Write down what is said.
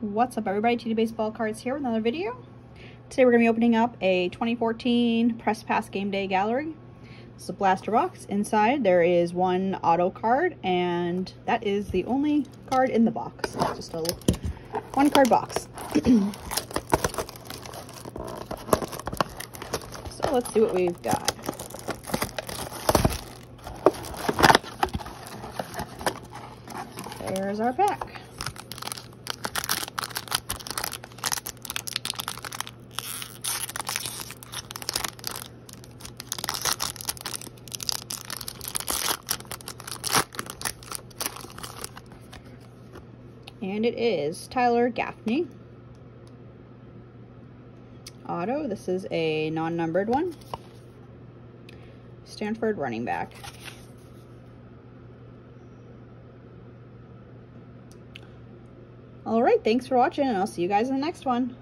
What's up everybody, TD Baseball Cards here with another video. Today we're going to be opening up a 2014 Press Pass Game Day Gallery. This is a blaster box. Inside there is one auto card and that is the only card in the box. Just a one card box. so let's see what we've got. There's our pack. And it is Tyler Gaffney. Auto, this is a non-numbered one. Stanford running back. All right, thanks for watching, and I'll see you guys in the next one.